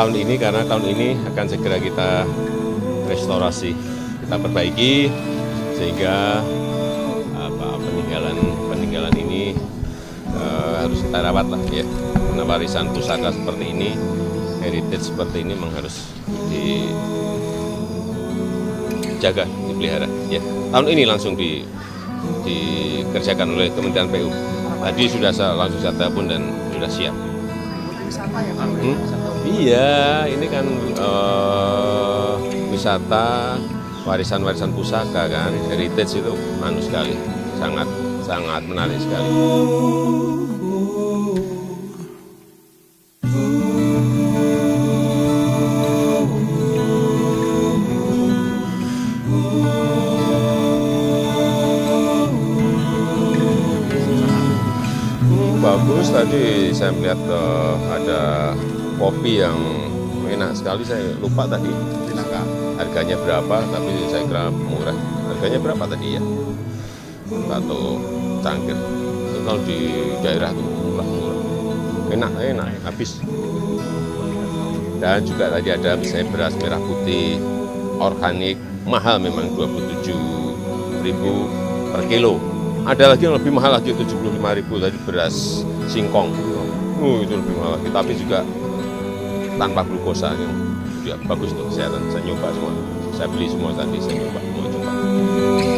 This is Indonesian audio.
tahun ini karena tahun ini akan segera kita restorasi, kita perbaiki sehingga apa peninggalan peninggalan ini eh, harus kita rawat lah ya. Karena warisan pusaka seperti ini, heritage seperti ini memang harus dijaga, dipelihara. Ya, tahun ini langsung di, dikerjakan oleh Kementerian PU. Tadi sudah saya langsung saya telepon dan sudah siap. Wisata ya? Hmm? Iya, ini kan eh, wisata warisan-warisan pusaka kan, heritage itu anu sekali, sangat sangat menarik sekali. Bagus. Tadi saya melihat eh, ada kopi yang enak sekali. Saya lupa tadi harganya berapa tapi saya kira murah. Harganya berapa tadi ya? Satu cangkir. Kalau di daerah itu murah murah. Enak enak. Habis. Dan juga tadi ada misalnya beras merah putih organik mahal memang 27 ribu per kilo ada lagi yang lebih mahal lagi 75 ribu tadi beras singkong. Uh, itu lebih mahal lagi. Tapi juga tanpa glukosa yang juga bagus untuk kesehatan. Saya nyoba semua. Saya beli semua tadi saya nyoba mau coba